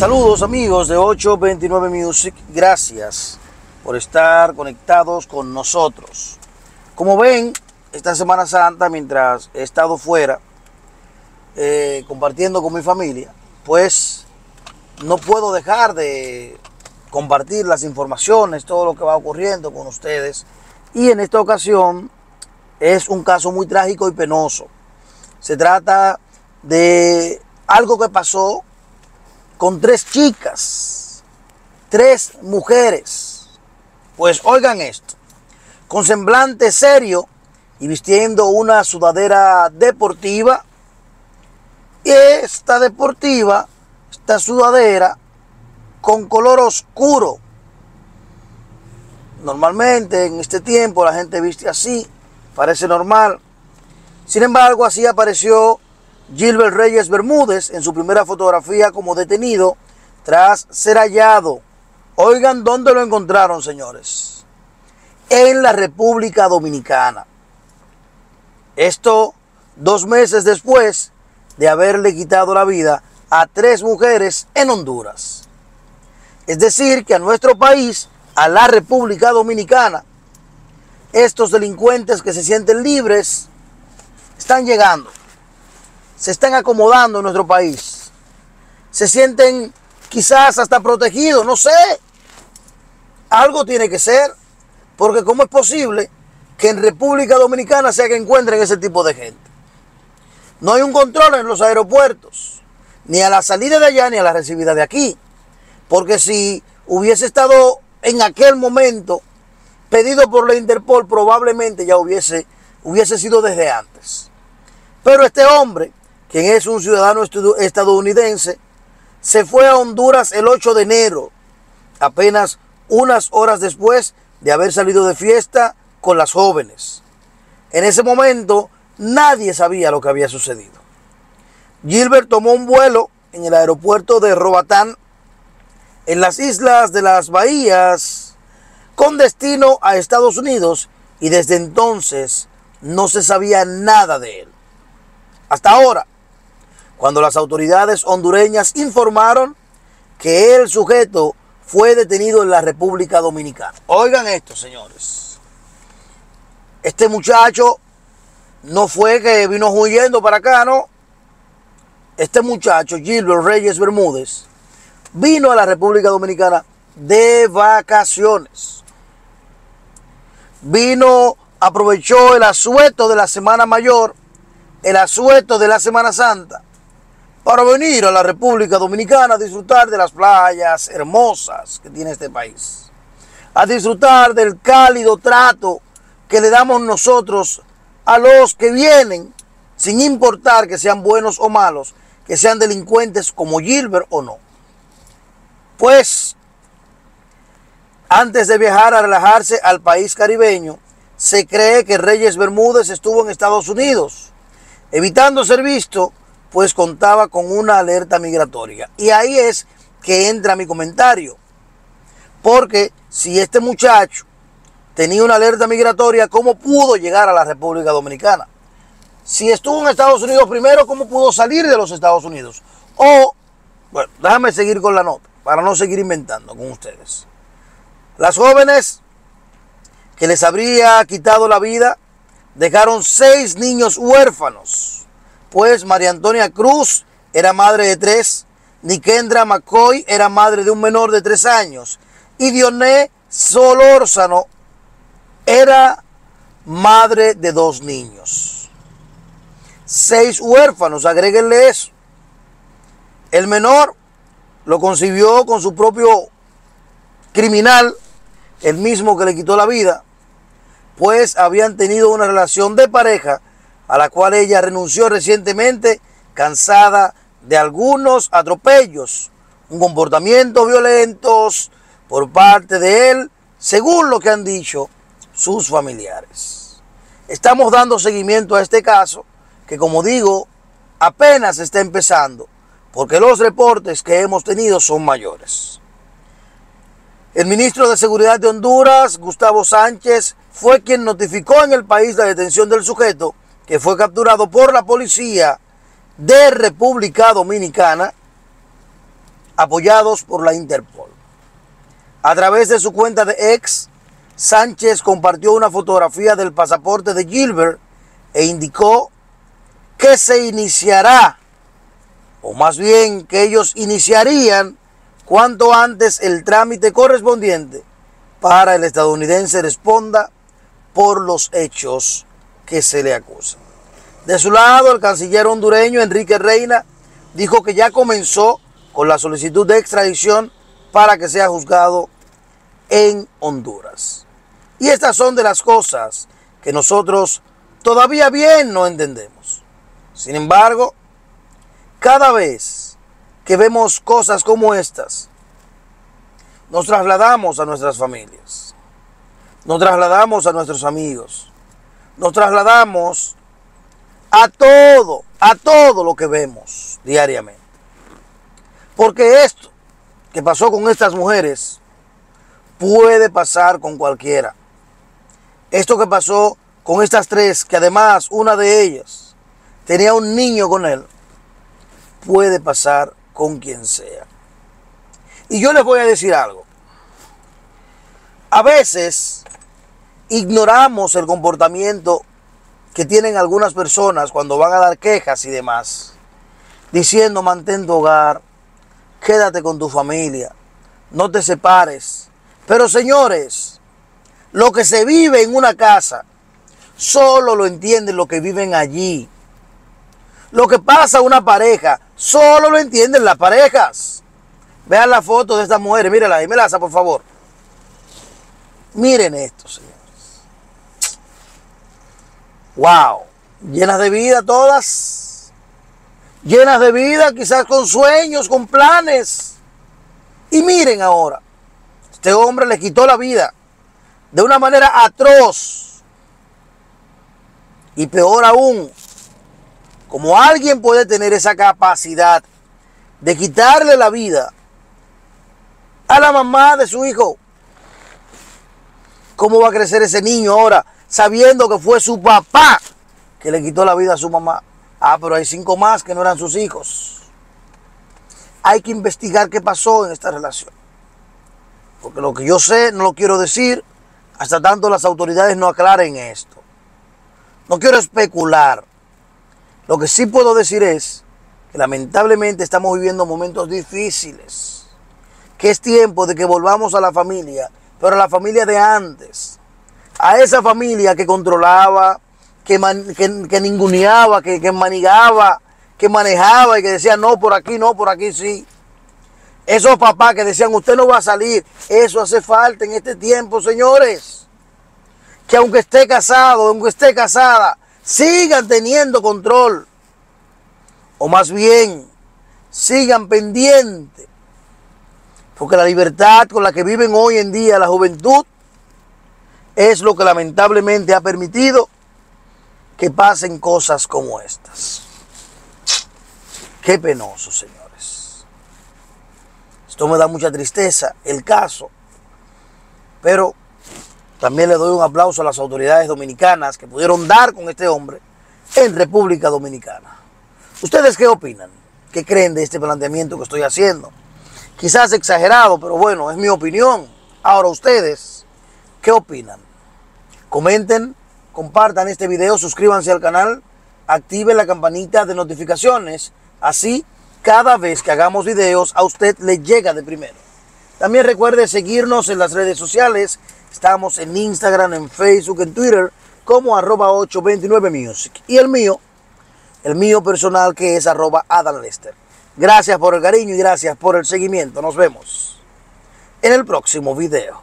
Saludos amigos de 829 Music, gracias por estar conectados con nosotros. Como ven, esta Semana Santa, mientras he estado fuera, eh, compartiendo con mi familia, pues no puedo dejar de compartir las informaciones, todo lo que va ocurriendo con ustedes. Y en esta ocasión es un caso muy trágico y penoso. Se trata de algo que pasó con tres chicas, tres mujeres. Pues oigan esto, con semblante serio y vistiendo una sudadera deportiva. Y esta deportiva, esta sudadera, con color oscuro. Normalmente en este tiempo la gente viste así, parece normal. Sin embargo, así apareció Gilbert Reyes Bermúdez en su primera fotografía como detenido tras ser hallado. Oigan dónde lo encontraron, señores. En la República Dominicana. Esto dos meses después de haberle quitado la vida a tres mujeres en Honduras. Es decir, que a nuestro país, a la República Dominicana, estos delincuentes que se sienten libres están llegando, se están acomodando en nuestro país, se sienten quizás hasta protegidos, no sé. Algo tiene que ser, porque ¿cómo es posible que en República Dominicana sea que encuentren ese tipo de gente? No hay un control en los aeropuertos, ni a la salida de allá ni a la recibida de aquí. Porque si hubiese estado en aquel momento pedido por la Interpol, probablemente ya hubiese, hubiese sido desde antes. Pero este hombre, quien es un ciudadano estadounidense, se fue a Honduras el 8 de enero, apenas unas horas después de haber salido de fiesta con las jóvenes. En ese momento nadie sabía lo que había sucedido. Gilbert tomó un vuelo en el aeropuerto de Robatán, en las islas de las Bahías, con destino a Estados Unidos, y desde entonces no se sabía nada de él. Hasta ahora, cuando las autoridades hondureñas informaron que el sujeto fue detenido en la República Dominicana. Oigan esto, señores. Este muchacho no fue que vino huyendo para acá, no. Este muchacho, Gilbert Reyes Bermúdez, vino a la República Dominicana de vacaciones. Vino, aprovechó el asueto de la Semana Mayor, el asueto de la Semana Santa, para venir a la República Dominicana a disfrutar de las playas hermosas que tiene este país. A disfrutar del cálido trato que le damos nosotros a los que vienen, sin importar que sean buenos o malos, que sean delincuentes como Gilbert o no. Pues, antes de viajar a relajarse al país caribeño, se cree que Reyes Bermúdez estuvo en Estados Unidos, evitando ser visto, pues contaba con una alerta migratoria. Y ahí es que entra mi comentario. Porque si este muchacho tenía una alerta migratoria, ¿cómo pudo llegar a la República Dominicana? Si estuvo en Estados Unidos primero, ¿cómo pudo salir de los Estados Unidos? O, bueno, déjame seguir con la nota, para no seguir inventando con ustedes. Las jóvenes que les habría quitado la vida dejaron seis niños huérfanos, pues María Antonia Cruz era madre de tres, Nikendra McCoy era madre de un menor de tres años y Dioné Solórzano era madre de dos niños. Seis huérfanos, agréguenle eso. El menor lo concibió con su propio criminal, el mismo que le quitó la vida, pues habían tenido una relación de pareja a la cual ella renunció recientemente, cansada de algunos atropellos, un comportamiento violentos por parte de él, según lo que han dicho sus familiares. Estamos dando seguimiento a este caso que como digo apenas está empezando porque los reportes que hemos tenido son mayores. El ministro de Seguridad de Honduras, Gustavo Sánchez, fue quien notificó en el país la detención del sujeto que fue capturado por la policía de República Dominicana apoyados por la Interpol. A través de su cuenta de ex, Sánchez compartió una fotografía del pasaporte de Gilbert e indicó que se iniciará, o más bien que ellos iniciarían cuanto antes el trámite correspondiente para el estadounidense responda por los hechos que se le acusan. De su lado, el canciller hondureño Enrique Reina dijo que ya comenzó con la solicitud de extradición para que sea juzgado en Honduras. Y estas son de las cosas que nosotros todavía bien no entendemos. Sin embargo, cada vez que vemos cosas como estas, nos trasladamos a nuestras familias, nos trasladamos a nuestros amigos, nos trasladamos a todo, a todo lo que vemos diariamente. Porque esto que pasó con estas mujeres puede pasar con cualquiera. Esto que pasó con estas tres, que además una de ellas tenía un niño con él, puede pasar con quien sea. Y yo les voy a decir algo. A veces ignoramos el comportamiento que tienen algunas personas cuando van a dar quejas y demás, diciendo mantén tu hogar, quédate con tu familia, no te separes. Pero señores, lo que se vive en una casa, solo lo entienden los que viven allí. Lo que pasa a una pareja, solo lo entienden las parejas. Vean la foto de estas mujeres, mírenla ahí, Melaza, por favor. Miren esto, señores. Wow, llenas de vida todas. Llenas de vida, quizás con sueños, con planes. Y miren ahora, este hombre le quitó la vida de una manera atroz. Y peor aún, como alguien puede tener esa capacidad de quitarle la vida a la mamá de su hijo. ¿Cómo va a crecer ese niño ahora sabiendo que fue su papá que le quitó la vida a su mamá? Ah, pero hay cinco más que no eran sus hijos. Hay que investigar qué pasó en esta relación. Porque lo que yo sé no lo quiero decir hasta tanto las autoridades no aclaren esto. No quiero especular. Lo que sí puedo decir es que lamentablemente estamos viviendo momentos difíciles. Que es tiempo de que volvamos a la familia, pero a la familia de antes. A esa familia que controlaba, que, que, ninguneaba, que, que manigaba, que manejaba y que decía no por aquí, no por aquí sí. Esos papás que decían usted no va a salir, eso hace falta en este tiempo, señores. Que aunque esté casado, aunque esté casada, sigan teniendo control. O más bien, sigan pendientes. Porque la libertad con la que viven hoy en día la juventud es lo que lamentablemente ha permitido que pasen cosas como estas. Qué penoso, señores. Esto me da mucha tristeza, el caso. Pero también le doy un aplauso a las autoridades dominicanas que pudieron dar con este hombre en República Dominicana. ¿Ustedes qué opinan? ¿Qué creen de este planteamiento que estoy haciendo? Quizás exagerado, pero bueno, es mi opinión. Ahora ustedes, ¿qué opinan? Comenten, compartan este video, suscríbanse al canal, activen la campanita de notificaciones. Así, cada vez que hagamos videos, a usted le llega de primero. También recuerde seguirnos en las redes sociales Estamos en Instagram, en Facebook, en Twitter, como arroba 829music. Y el mío, el mío personal que es arroba Adam Lester. Gracias por el cariño y gracias por el seguimiento. Nos vemos en el próximo video.